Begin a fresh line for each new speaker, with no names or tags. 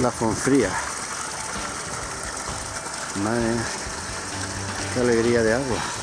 la Fonfría. Madre qué alegría de agua.